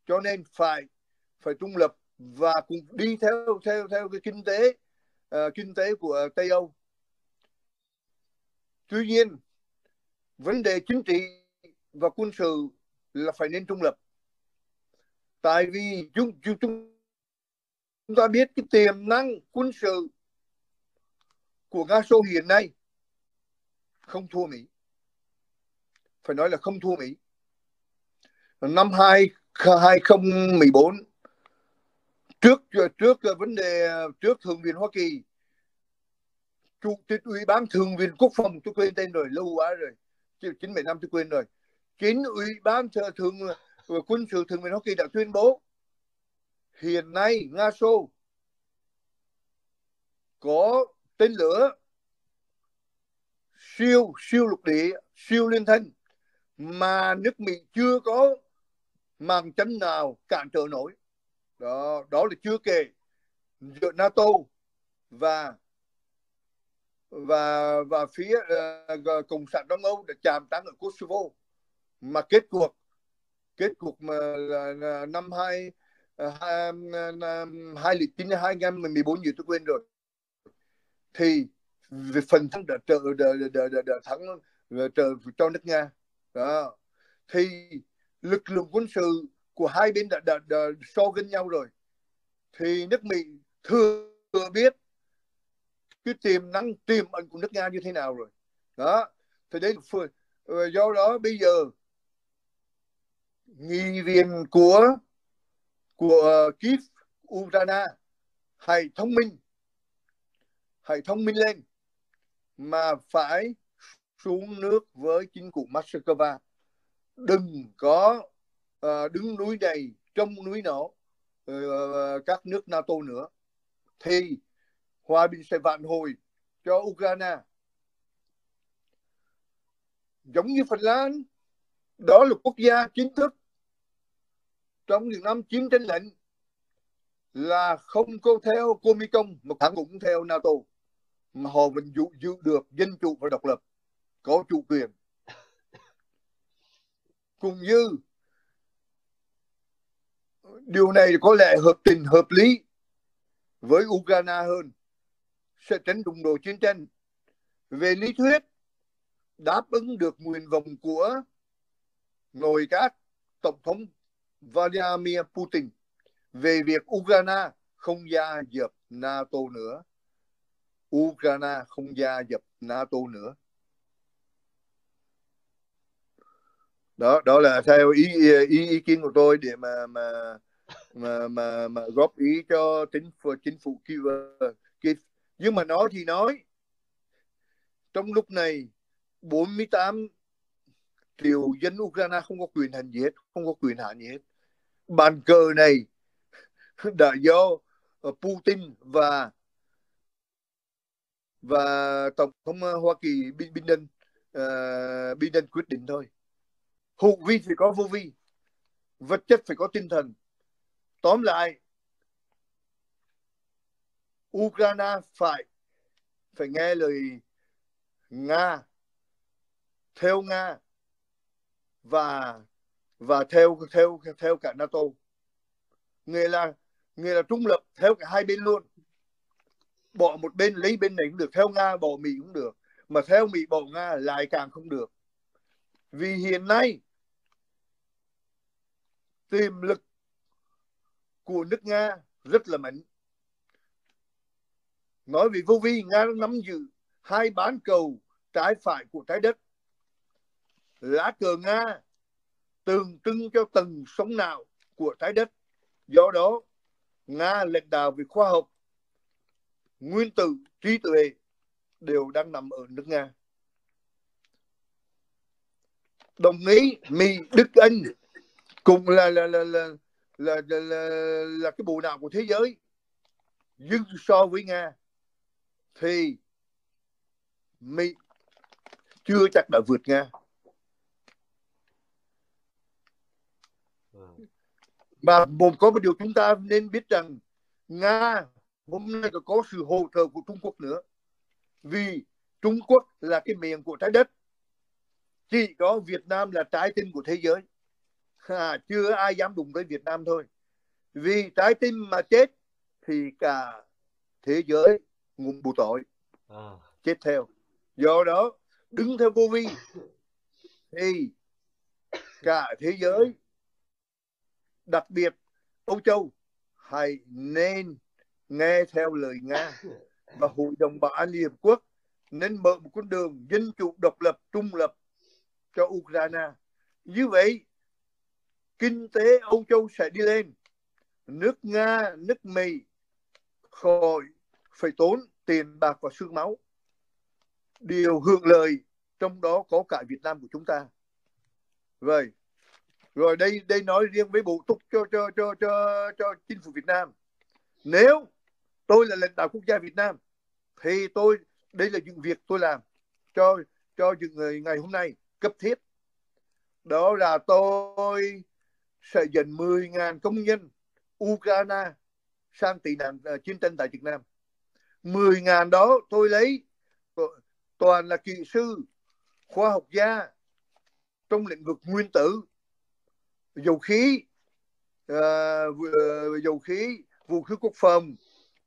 Cho nên phải phải trung lập và cùng đi theo theo theo cái kinh tế uh, kinh tế của Tây Âu. Tuy nhiên vấn đề chính trị và quân sự là phải nên trung lập. Tại vì chúng chúng chúng chúng ta biết cái tiềm năng quân sự của Nga Xô hiện nay không thua Mỹ. Phải nói là không thua Mỹ. Năm 2014 trước trước vấn đề, trước thượng viện Hoa Kỳ, chủ tịch ủy ban thượng viện quốc phòng, tôi quên tên rồi, lâu quá rồi chín bảy năm tôi quên rồi. Chính ủy ban thượng, quân sự thượng viện Hoa Kỳ đã tuyên bố hiện nay Nga Xô có tên lửa siêu siêu lục địa siêu liên thanh mà nước Mỹ chưa có màn chắn nào cản trở nổi. Đó đó là chưa kể giữa NATO và và và phía uh, cộng sản Đông Âu đã chạm trán ở Kosovo. Mà kết cuộc kết cuộc mà là, là năm hai Ờ, hai hai lịch chín hai nghìn mười bốn gì tôi quên rồi. Thì về phần thắng đã trợ đã, đã, đã, đã thắng ờ, trợ cho nước nga. Đó. Thì lực lượng quân sự của hai bên đã, đã, đã so gần nhau rồi. Thì nước mỹ thừa biết cái tiềm năng tiềm ẩn của nước nga như thế nào rồi. Đó. Thì đấy ờ, do đó bây giờ nghị viện của của Kiev Ukraine hãy thông minh hãy thông minh lên mà phải xuống nước với chính phủ Moscow. Đừng có uh, đứng núi này trong núi nọ uh, ờ, các nước NATO nữa. Thì hòa bình sẽ vạn hồi cho Ukraine. Giống như Phần Lan đó là quốc gia chính thức trong những năm chiến tranh lệnh là không có theo Comecon mà thẳng cũng theo NATO mà họ vẫn giữ, giữ được dân chủ và độc lập có chủ quyền. Cùng như điều này có lẽ hợp tình hợp lý với Ukraine hơn sẽ tránh đụng độ chiến tranh. Về lý thuyết đáp ứng được nguyện vọng của nội các tổng thống Vladimir Putin về việc Ukraine không gia nhập NATO nữa. Ukraine không gia nhập NATO nữa. Đó, đó là theo ý ý ý kiến của tôi để mà mà mà mà, mà góp ý cho chính phủ chính phủ Kiev. Nhưng mà nói thì nói trong lúc này 48 triệu dân Ukraine không có quyền hành gì hết, không có quyền hạn gì hết. Bàn cờ này (laughs) đã do ờ, Putin và và tổng thống ờ, Hoa Kỳ Biden uh, Biden quyết định thôi. Hữu vi phải có vô vi vật chất phải có tinh thần. Tóm lại Ukraine phải phải nghe lời Nga. Theo Nga và và theo theo theo cả NATO. Người là người là trung lập theo cả hai bên luôn. Bỏ một bên, lấy bên này cũng được, theo nga bỏ mỹ cũng được. Mà theo mỹ bỏ nga lại càng không được. Vì hiện nay, tiềm lực của nước nga rất là mạnh. Nói về vô vi, nga nắm giữ hai bán cầu trái phải của trái đất lá cờ nga tượng trưng cho từng sống nào của trái đất. Do đó, Nga lãnh đạo về khoa học, nguyên tử, trí tuệ đều đang nằm ở nước Nga. Đồng ý Mỹ, Đức, Anh cùng là là là là là, là, là, là cái bộ nào của thế giới nhưng so với Nga thì Mỹ chưa chắc đã vượt Nga Và một có một điều chúng ta nên biết rằng Nga hôm nay có sự hỗ trợ của Trung Quốc nữa. Vì Trung Quốc là cái miệng của trái đất. Chỉ có Việt Nam là trái tim của thế giới. À, chưa ai dám đụng tới Việt Nam thôi. Vì trái tim mà chết thì cả thế giới ngùng bù tội. À. Chết theo. Do đó đứng theo vô vi thì cả thế giới đặc biệt Âu Châu hãy nên nghe theo lời Nga và Hội đồng Bảo an Liên Hợp Quốc nên mở một con đường dân chủ độc lập trung lập cho Ukraine. Như vậy, kinh tế Âu Châu sẽ đi lên. Nước Nga, nước Mỹ khỏi phải tốn tiền bạc và xương máu. Điều hưởng lợi trong đó có cả Việt Nam của chúng ta. Vậy, rồi đây đây nói riêng với bộ túc cho cho cho cho cho chính phủ Việt Nam. Nếu tôi là lãnh đạo quốc gia Việt Nam thì tôi đây là những việc tôi làm cho cho những người ngày hôm nay cấp thiết. Đó là tôi sẽ dẫn 10.000 công nhân Ukraine sang tị nạn uh, chiến tranh tại Việt Nam. 10.000 đó tôi lấy ờ, toàn là kỹ sư, khoa học gia trong lĩnh vực nguyên tử, dầu khí, uh, dầu khí, vũ khí quốc phòng,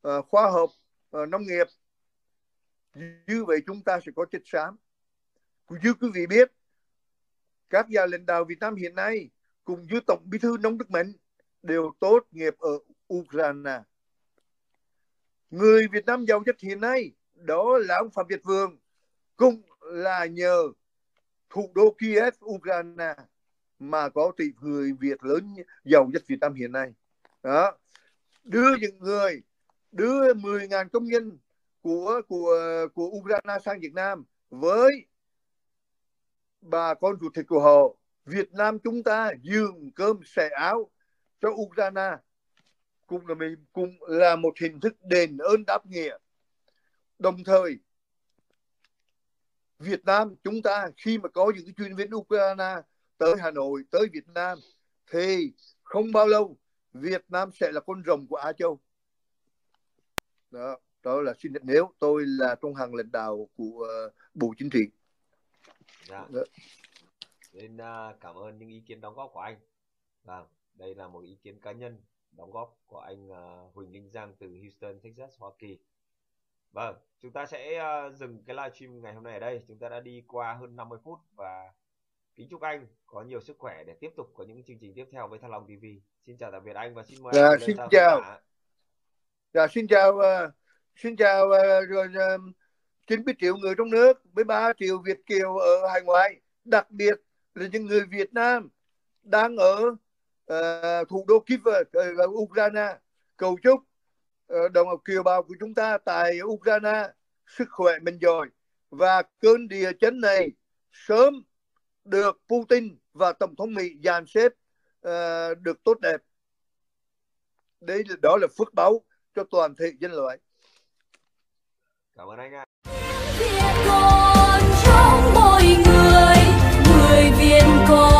uh, khoa học, uh, nông nghiệp. Như vậy chúng ta sẽ có chất xám. Như quý vị biết, các nhà lãnh đạo Việt Nam hiện nay cùng với Tổng Bí thư Nông Đức Mạnh đều tốt nghiệp ở Ukraine. Người Việt Nam giàu nhất hiện nay đó là ông Phạm Việt Vương cũng là nhờ thủ đô Kiev, Ukraine mà có tỷ người Việt lớn giàu nhất Việt Nam hiện nay. Đó. Đưa những người, đưa 10.000 công nhân của của của Ukraine sang Việt Nam với bà con ruột thịt của họ Việt Nam chúng ta dường cơm xẻ áo cho Ukraine cũng là mình cũng là một hình thức đền ơn đáp nghĩa đồng thời, Việt Nam chúng ta khi mà có những cái chuyên viên Ukraine tới Hà Nội tới Việt Nam thì không bao lâu Việt Nam sẽ là con rồng của Á Châu đó đó là xin nếu tôi là trong hàng lãnh đạo của uh, Bộ Chính trị dạ. Đó. nên uh, cảm ơn những ý kiến đóng góp của anh vâng đây là một ý kiến cá nhân đóng góp của anh uh, Huỳnh Linh Giang từ Houston, Texas, Hoa Kỳ. Vâng, chúng ta sẽ uh, dừng cái livestream ngày hôm nay ở đây. Chúng ta đã đi qua hơn 50 phút và kính chúc anh có nhiều sức khỏe để tiếp tục có những chương trình tiếp theo với Thăng Long TV. Xin chào tạm biệt anh và xin mời dạ, anh xin chào. Dạ, xin chào uh, xin chào uh, rồi uh, 90 triệu người trong nước với 3 triệu Việt kiều ở hải ngoại, đặc biệt là những người Việt Nam đang ở uh, thủ đô Kiev uh, Ukraine cầu chúc uh, đồng bào kiều bào của chúng ta tại Ukraine sức khỏe mình giỏi và cơn địa chấn này sớm được Putin và tổng thống Mỹ dàn xếp uh, được tốt đẹp. Đây là đó là phước báu cho toàn thể nhân loại. Cảm ơn anh ạ. Việt con trong mỗi người, người Việt con